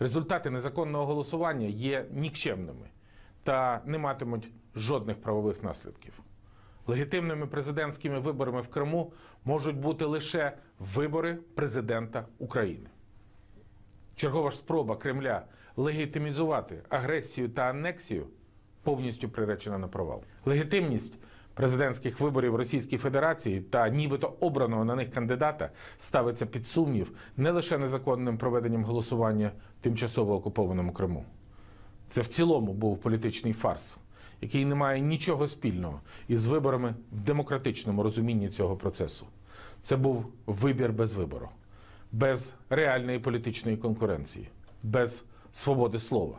Результати незаконного голосування є нікчемними та не матимуть жодних правових наслідків. Легітимними президентськими виборами в Криму можуть бути лише вибори президента України. Чергова ж спроба Кремля легітимізувати агресію та анексію повністю приречена на провал. Легітимність президентських виборів Російської Федерації та нібито обраного на них кандидата ставиться під сумнів не лише незаконним проведенням голосування в тимчасово окупованому Криму. Це в цілому був політичний фарс, який не має нічого спільного із виборами в демократичному розумінні цього процесу. Це був вибір без вибору, без реальної політичної конкуренції, без свободи слова.